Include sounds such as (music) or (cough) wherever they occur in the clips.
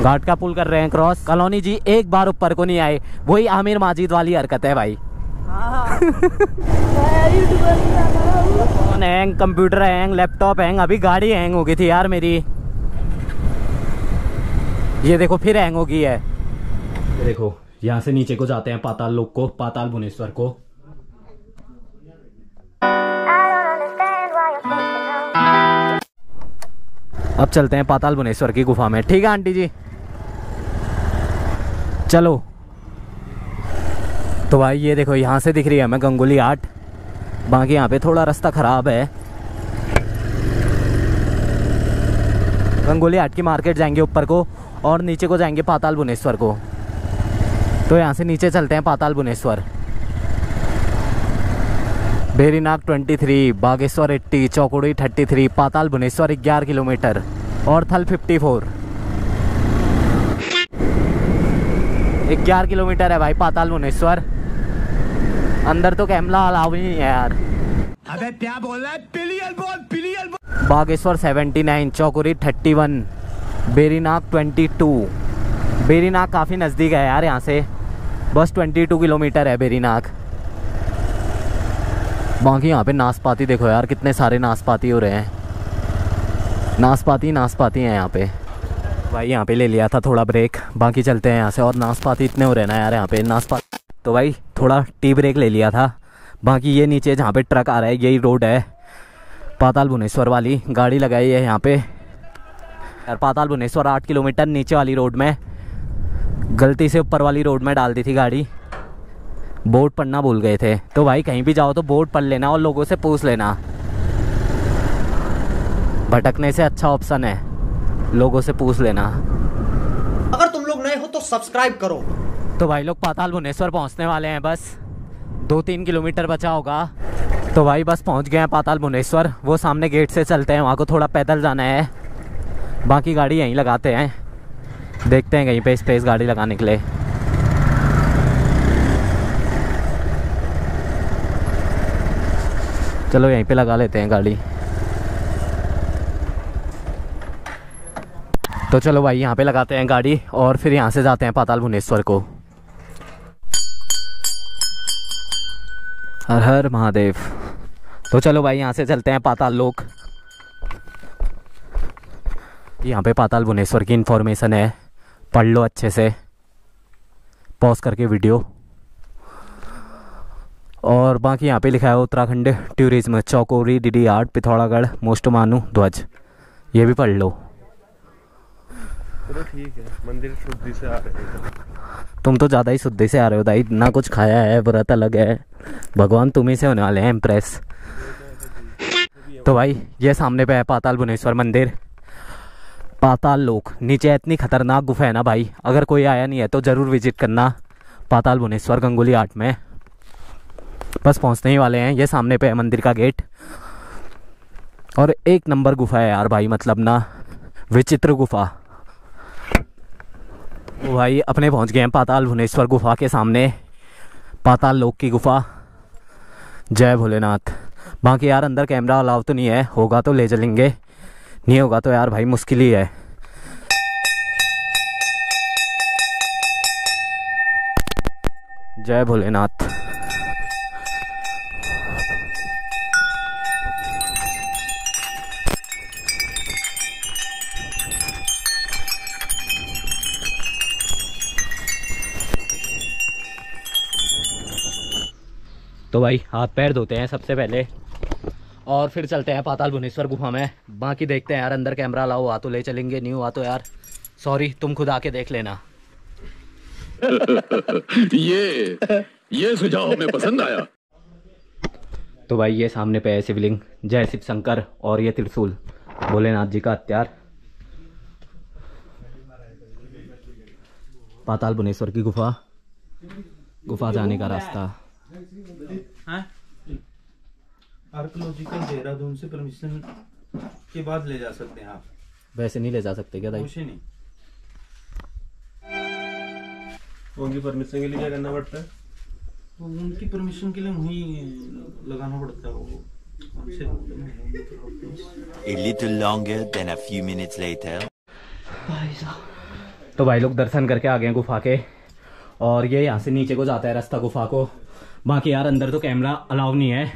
घाट का पुल कर रहे हैं क्रॉस। कॉलोनी जी एक बार ऊपर को नहीं आए। वही आमिर माजिद वाली हरकत है भाई। Phone (laughs) hang computer hang laptop hang अभी गाड़ी हैंग हो गई थी यार मेरी। ये देखो फिर हैंग हो गई है। देखो यहाँ से नीचे को जाते हैं पाताल लोक को पाताल भुवनेश्वर को। अब चलते हैं पाताल भुवनेश्वर की गुफा में। ठीक है, आंटी जी? चलो। तो भाई, ये देखो, यहाँ से दिख रही है हमें गंगोली आर्ट बाकी यहाँ पे थोड़ा रास्ता ख़राब है। गंगोली आर्ट की मार्केट जाएँगे ऊपर को और नीचे को जाएँगे पाताल भुवनेश्वर को। तो यहाँ से नीचे चलते हैं पाताल भुवनेश्वर। बेरीनाग 23, बागेश्वर 80, चौकुड़ी 33, पाताल भुवनेश्वर 11 किलोमीटर और थल 54 ग्यारह किलोमीटर है भाई पाताल भुवनेश्वर। अंदर तो कैमला अलाउ ही नहीं है यार। अबे क्या बोल रहा है? पिलियल बोल पिलियल बोल। बागेश्वर 79, चौकुरी 31, बेरीनाग 22 बेरीनाग काफ़ी नज़दीक है यार यहाँ से। बस 22 किलोमीटर है बेरीनाग बाकी यहाँ पे नाशपाती देखो यार, कितने सारे नाशपाती हो रहे हैं। नाशपाती नाशपाती हैं यहाँ पे। भाई यहाँ पे ले लिया था थोड़ा ब्रेक बाकी चलते हैं यहाँ से। और नाशपाती इतने हो रहे ना यार यहाँ पे, नाशपाती। तो भाई थोड़ा टी ब्रेक ले लिया था। बाकी ये नीचे जहाँ पे ट्रक आ रहा है, यही रोड है। पाताल भुवनेश्वर वाली गाड़ी लगाई है यहाँ पे। यार पाताल भुवनेश्वर आठ किलोमीटर नीचे वाली रोड में, गलती से ऊपर वाली रोड में डाल दी थी गाड़ी। बोर्ड पढ़ना भूल गए थे। तो भाई कहीं भी जाओ तो बोर्ड पढ़ लेना और लोगों से पूछ लेना। भटकने से अच्छा ऑप्शन है। लोगों से पूछ लेना। अगर तुम लोग नए हो तो सब्सक्राइब करो। तो भाई लोग पाताल भुवनेश्वर पहुँचने वाले हैं बस। दो तीन किलोमीटर बचा होगा। तो भाई बस पहुँच गए हैं पाताल भुवनेश्वर। वो सामने गेट से चलते हैं वहाँ को थोड़ा पैदल जाना है। बाकी गाड़ी यहीं लगाते हैं। देखते हैं कहीं पे स्पेस गाड़ी लगाने के लिए। चलो यहीं पे लगा लेते हैं गाड़ी। तो चलो भाई, यहाँ पे लगाते हैं गाड़ी और फिर यहाँ से जाते हैं पाताल भुवनेश्वर को। हर हर महादेव। तो चलो भाई, यहाँ से चलते हैं पाताल लोक। यहाँ पे पाताल भुवनेश्वर की इन्फॉर्मेशन है। पढ़ लो अच्छे से। पॉज करके वीडियो और बाकी यहाँ पे लिखा है उत्तराखंड टूरिज़्म चौकोरी डी आर्ट पिथौरागढ़ मोस्टमानू ध्वज। ये भी पढ़ लो। चलो ठीक है मंदिर शुद्धि से आ रहे हैं। तुम तो ज़्यादा ही शुद्धि से आ रहे हो दाई ना कुछ खाया है व्रत अलग है। भगवान तुम्ही से होने वाले हैं इम्प्रेस तो भाई ये सामने पे है पाताल भुवनेश्वर मंदिर। पाताल लोक नीचे इतनी खतरनाक गुफा है ना भाई अगर कोई आया नहीं है तो ज़रूर विज़िट करना पाताल भुवनेश्वर गंगोली आर्ट में। बस पहुँचने ही वाले हैं, ये सामने पे है मंदिर का गेट। और एक नंबर गुफा है यार भाई मतलब ना, विचित्र गुफा। भाई अपने पहुँच गए हैं पाताल भुवनेश्वर गुफा के सामने, पाताल लोक की गुफा। जय भोलेनाथ। बाकी यार अंदर कैमरा अलाउ तो नहीं है, होगा तो ले चलेंगे, नहीं होगा तो यार भाई मुश्किल ही है। जय भोलेनाथ। भाई हाथ पैर धोते हैं सबसे पहले। और फिर चलते हैं पाताल भुवनेश्वर गुफा में। बाकी देखते हैं यार अंदर कैमरा लाओ हुआ तो ले चलेंगे नहीं हुआ तो यार। सॉरी तुम खुद आके देख लेना। (laughs) ये ये सुझाव हमें पसंद आया। तो भाई ये सामने पे है शिवलिंग जय शिव शंकर और ये त्रिशूल। भोलेनाथ जी का हत्यार पाताल भुवनेश्वर की गुफा। गुफा जाने का रास्ता। आर्कोलॉजिकल देहरादून से परमिशन के बाद ले जा सकते हैं आप। वैसे नहीं ले जा सकते क्या ही नहीं। उनकी परमिशन के लिए क्या करना पड़ता है? तो उनकी परमिशन के लिए वहीं लगाना पड़ता है वो A little longer than a few minutes later. भाई तो भाई लोग दर्शन करके आ गए गुफा के और ये यहाँ से नीचे को जाता है रास्ता गुफा को। बाकी यार, अंदर तो कैमरा अलाउ नहीं है।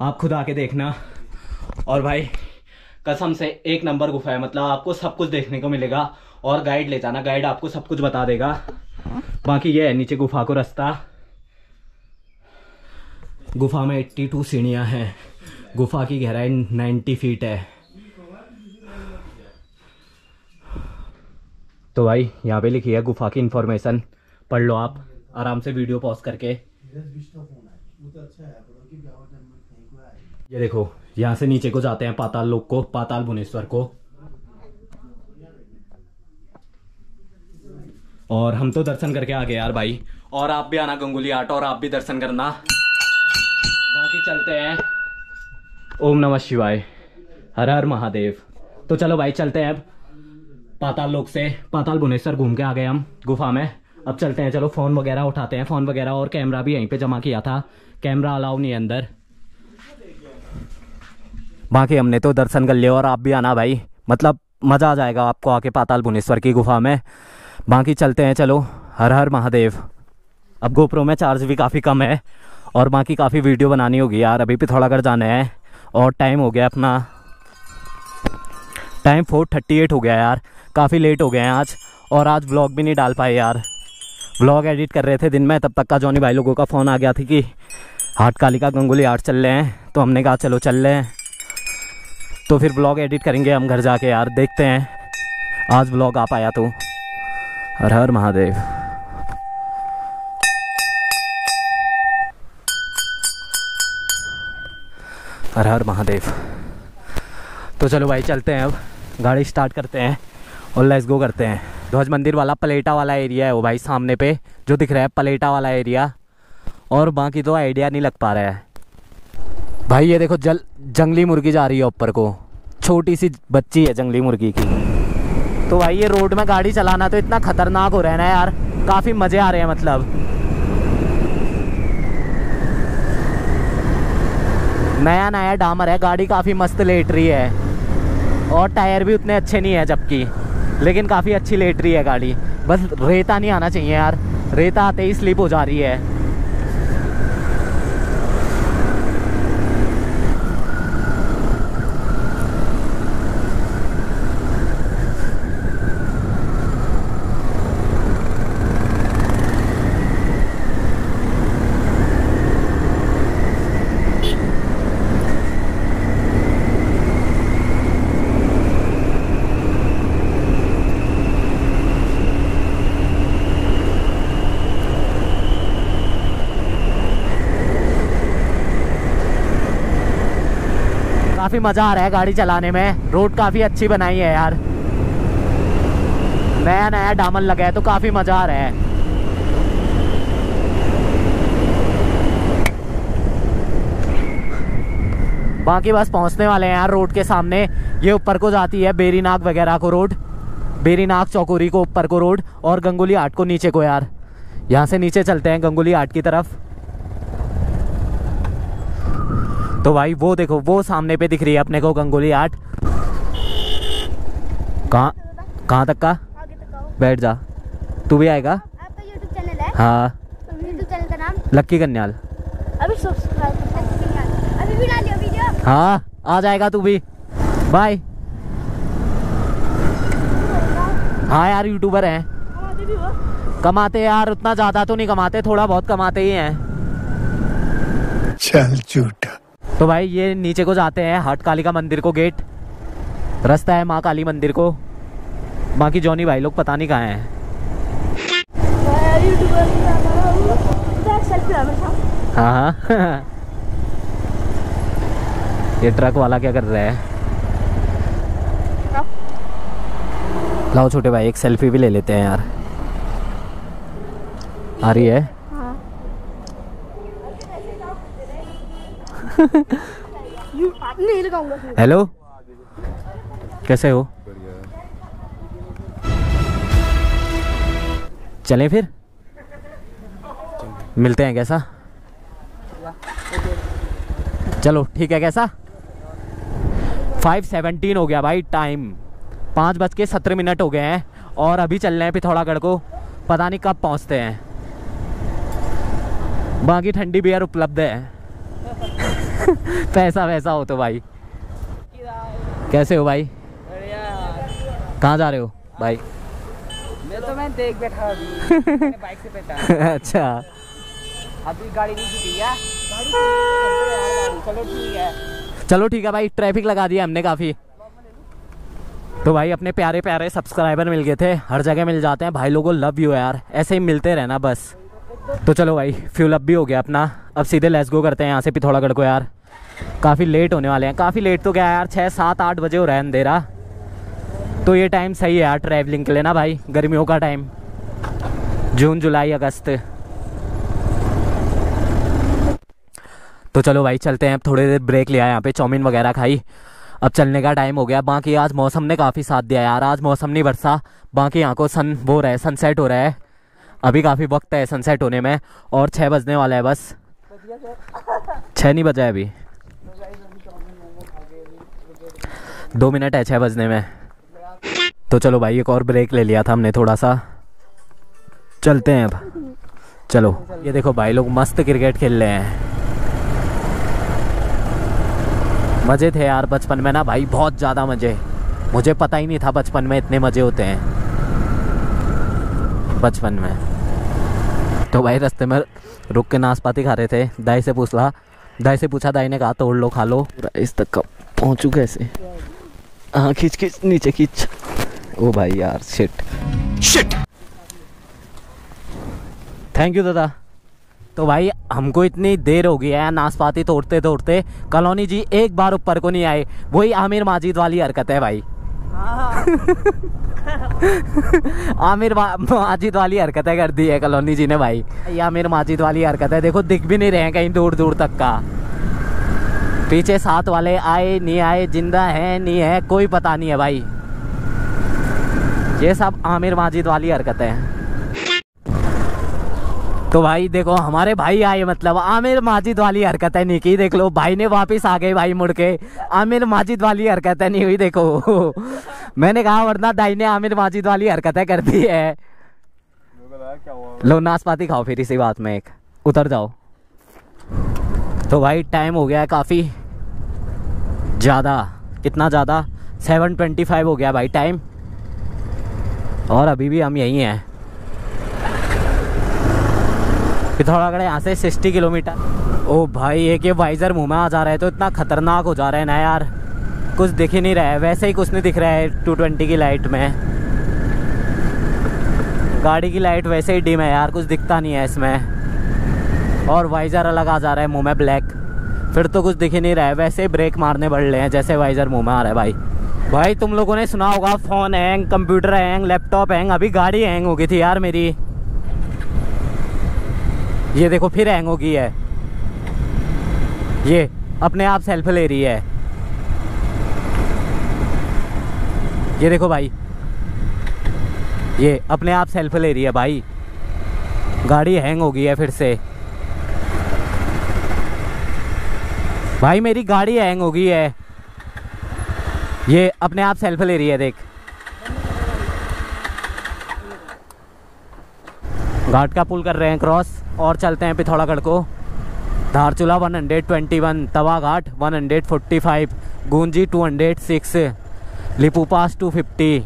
आप खुद आके देखना। और भाई, कसम से एक नंबर गुफा है। मतलब आपको सब कुछ देखने को मिलेगा और गाइड ले जाना। गाइड आपको सब कुछ बता देगा। बाकी ये है, नीचे गुफा को रास्ता। गुफा में 82 सीढ़ियाँ हैं। गुफा की गहराई 90 फीट है। तो भाई, यहाँ पे लिखी है, गुफा की इन्फॉर्मेशन पढ़ लो आप। आराम से वीडियो पॉज करके। ये देखो, यहाँ से नीचे को जाते हैं पाताल लोक को, पाताल भुवनेश्वर को। और हम तो दर्शन करके आ गए यार भाई। और आप भी आना गंगुली आट और आप भी दर्शन करना। बाकी चलते हैं। ओम नमः शिवाय। हर हर महादेव। तो चलो भाई, चलते हैं अब पाताल लोक से। पाताल भुवनेश्वर घूम के आ गए हम, गुफा में। अब चलते हैं, चलो फ़ोन वगैरह उठाते हैं। फ़ोन वगैरह और कैमरा भी यहीं पे जमा किया था। कैमरा अलाउ नहीं अंदर। बाकी हमने तो दर्शन कर लिया और आप भी आना भाई। मतलब मज़ा आ जाएगा आपको आके पाताल भुवनेश्वर की गुफा में। बाकी चलते हैं, चलो। हर हर महादेव। अब गोप्रो में चार्ज भी काफ़ी कम है और बाकी काफ़ी वीडियो बनानी होगी यार। अभी भी थोड़ा कर जाना है और टाइम हो गया अपना। टाइम फोर थर्टी एट हो गया यार। काफ़ी लेट हो गए हैं आज और आज ब्लॉग भी नहीं डाल पाए यार। व्लॉग एडिट कर रहे थे दिन में, तब तक का जॉनी भाई लोगों का फ़ोन आ गया था कि हाट कालिका गंगुली आर्ट चल रहे हैं। तो हमने कहा, चलो चल रहे हैं। तो फिर ब्लॉग एडिट करेंगे हम घर जाके यार, देखते हैं। आज ब्लॉग आ पाया तो। हर हर महादेव। हर हर महादेव। तो चलो भाई, चलते हैं अब। गाड़ी स्टार्ट करते हैं और लेट्स गो करते हैं। ध्वज मंदिर वाला पलेटा वाला एरिया है वो भाई सामने पे, जो दिख रहा है पलेटा वाला एरिया और बाकी तो आइडिया नहीं लग पा रहा है। भाई ये देखो जल, जंगली मुर्गी जा रही है ऊपर को। छोटी सी बच्ची है जंगली मुर्गी की। तो भाई ये रोड में गाड़ी चलाना तो इतना खतरनाक हो रहा है ना यार। काफ़ी मज़े आ रहे हैं मतलब। नया नया डामर है, गाड़ी काफ़ी मस्त लेट रही है। और टायर भी उतने अच्छे नहीं है जबकि। लेकिन काफ़ी अच्छी लेट रही है गाड़ी। बस रेता नहीं आना चाहिए यार। रेता आते ही स्लिप हो जा रही है। काफ़ी मज़ा आ रहा है गाड़ी चलाने में। रोड काफ़ी अच्छी बनाई है यार। नया नया डामन लगा है तो काफ़ी मज़ा आ रहा है। बाकी बस पहुँचने वाले हैं यार रोड के सामने। ये ऊपर को जाती है बेरीनाग वगैरह को रोड बेरीनाग चौकोरी को ऊपर को रोड और गंगोली आट को नीचे को यार। यहाँ से नीचे चलते हैं गंगोली आट की तरफ़। तो भाई वो देखो वो सामने पे दिख रही है अपने को गंगोली आर्ट कहाँ कहाँ तक का? बैठ जा। तू भी आएगा? आपका यूट्यूब चैनल है। हाँ। यूट्यूब चैनल का नाम? लक्की कन्याल। अभी अभी भी डालियो वीडियो हाँ आ जाएगा तू भी। बाय हाँ यार यूट्यूबर हैं। कमाते हो। यार उतना ज़्यादा तो नहीं कमाते थोड़ा बहुत कमाते ही हैं। चल झूठा। तो भाई ये नीचे को जाते हैं, हट काली का मंदिर को गेट रास्ता है माँ काली मंदिर को। बाकी जॉनी भाई लोग पता नहीं कहाँ हैं। हाँ हाँ। (laughs) ये ट्रक वाला क्या कर रहा है? लाओ छोटे भाई, एक सेल्फी भी ले लेते हैं यार। आ रही है हाँ यू हेलो? कैसे हो? चलें फिर? मिलते हैं कैसा? चलो, ठीक है कैसा? फाइव सेवनटीन हो गया भाई टाइम पाँच बज के सत्रह मिनट हो गए हैं और अभी चल रहे हैं पिथौरागढ़ को। पता नहीं कब पहुँचते हैं। बाकी ठंडी बियर उपलब्ध है। (laughs) पैसा वैसा हो तो भाई। कैसे हो भाई? कहाँ जा रहे हो? भाई। मैं तो मैं देख बैठा अभी। बाइक से बैठा। (laughs) अच्छा। अभी गाड़ी नहीं छुटी है। चलो ठीक है। चलो ठीक है। भाई ट्रैफ़िक लगा दिया हमने काफ़ी। तो भाई अपने प्यारे प्यारे सब्सक्राइबर मिल गए थे। हर जगह मिल जाते हैं। भाई लोगों लव यू यार। ऐसे ही मिलते रहना बस। तो चलो भाई फ्यूल अप भी हो गया अपना। अब सीधे लेस गो करते हैं यहाँ से पिथौरागढ़ को यार। काफ़ी लेट होने वाले हैं। काफ़ी लेट तो क्या है यार छः सात, आठ बजे हो रहा है अंधेरा। तो ये टाइम सही है यार ट्रैवलिंग के लिए ना भाई, गर्मियों का टाइम जून, जुलाई, अगस्त। तो चलो भाई, चलते हैं। अब थोड़ी देर ब्रेक लिया यहाँ पे, चाउमीन वगैरह खाई। अब चलने का टाइम हो गया। बाकी आज मौसम ने काफ़ी साथ दिया यार। आज मौसम नहीं बरसा। बाकी यहाँ को सन वो रहा है सनसेट हो रहा है। अभी काफ़ी वक्त है सनसेट होने में। और छः बजने वाला है बस। छः नहीं बजा है अभी। दो मिनट है छः बजने में। तो चलो भाई, एक और ब्रेक ले लिया था हमने थोड़ा सा। चलते हैं अब। चलो, ये देखो भाई लोग मस्त क्रिकेट खेल रहे हैं। मज़े थे यार बचपन में ना भाई, बहुत ज़्यादा मज़े। मुझे पता ही नहीं था बचपन में इतने मज़े होते हैं। बचपन में। तो भाई रास्ते में रुक के नाशपाती खा रहे थे। दाई से पूछला, दाई से पूछा, दाई ने कहा, तोड़ लो, खा लो। इस तक पहुँचू कैसे? हाँ खींच खींच नीचे खींच। ओ भाई यार शिट शिट थैंक यू दादा। तो भाई हमको इतनी देर हो गई है नाशपाती तोड़ते तोड़ते। कॉलोनी जी एक बार ऊपर को नहीं आए। वही आमिर माजिद वाली हरकत है भाई। (laughs) आमिर माजिद वाली हरकतें कर दी है कॉलोनी जी ने भाई। ये आमिर माजिद वाली हरकत है। देखो दिख भी नहीं रहे हैं कहीं दूर दूर तक का। पीछे साथ वाले आए, नहीं आए, ज़िंदा है, नहीं है, कोई पता नहीं है भाई। ये सब आमिर माजिद वाली हरकतें हैं। तो भाई देखो, हमारे भाई आए मतलब आमिर माजिद वाली हरकत है नहीं की, देख लो, भाई ने वापस आ गए भाई मुड़ के। आमिर माजिद वाली हरकत नहीं हुई, देखो। मैंने कहा, वरना दाई ने आमिर माजिद वाली हरकतें कर दी है। लो, नाशपाती खाओ फिर इसी बात में एक। उतर जाओ। तो भाई टाइम हो गया है काफ़ी। ज़्यादा, कितना ज़्यादा? सेवन ट्वेंटी फाइव हो गया भाई टाइम और अभी भी हम यहीं हैं। पिथौरागढ़ यहाँ से सिक्सटी किलोमीटर। ओ भाई, एक ये वाइजर मुँह में आ जा रहा है तो इतना खतरनाक हो जा रहा है ना यार। कुछ दिख ही नहीं रहा है, वैसे ही कुछ नहीं दिख रहा है टू ट्वेंटी की लाइट में। गाड़ी की लाइट वैसे ही डिम है यार, कुछ दिखता नहीं है इसमें। और वाइजर अलग आ जा रहा है मुँह में ब्लैक फिर तो कुछ दिख ही नहीं रहा है। वैसे ही ब्रेक मारने बढ़ रहे हैं, जैसे वाइजर मुँह में आ रहा है भाई। भाई, तुम लोगों ने सुना होगा phone hang computer hang laptop hang, अभी गाड़ी हैंग हो गई थी यार मेरी। ये देखो, फिर हैंग हो गई है। ये अपने आप सेल्फ ले रही है। ये देखो भाई। ये अपने आप सेल्फ ले रही है भाई। गाड़ी हैंग हो गई है फिर से। भाई, मेरी गाड़ी हैंग हो गई है। ये अपने आप सेल्फ ले रही है, देख। घाट का पुल कर रहे हैं क्रॉस और चलते हैं पिथौरागढ़ को। धारचूला 121 तवा घाट 145 गूंजी 206 लिपूपास 250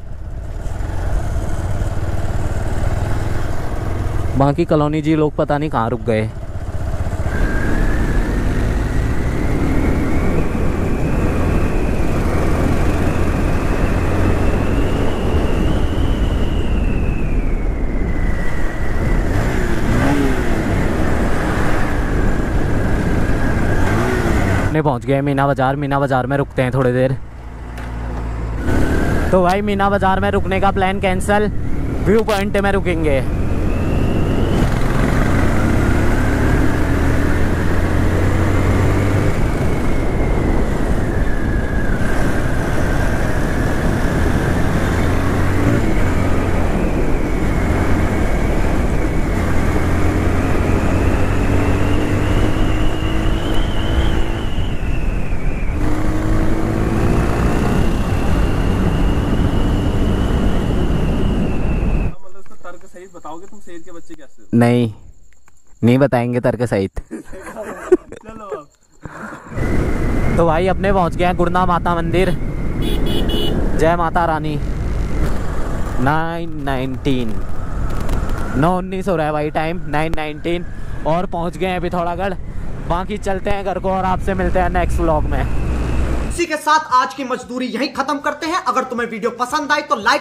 बाकी कॉलोनी जी लोग पता नहीं कहाँ रुक गए। पहुँच गए, मीना बाज़ार मीना बाज़ार में रुकते हैं थोड़ी देर। तो भाई, मीना बाज़ार में रुकने का प्लान कैंसिल व्यू पॉइंट में रुकेंगे। बताओगे तुम शेर के बच्चे कैसे हो? नहीं नहीं बताएँगे तर्क सहित। चलो तो भाई अपने पहुँच गए हैं गुड़ना माता मंदिर। जय माता रानी। Nine nineteen. नौ उन्नीस हो रहा है भाई टाइम नाइन नाइनटीन। और पहुँच गए हैं अभी थोड़ागढ़ बाकी चलते हैं घर को और आपसे मिलते हैं नेक्स्ट व्लॉग में। इसी के साथ आज की मजदूरी यहीं खत्म करते हैं। अगर तुम्हें वीडियो पसंद आई तो लाइक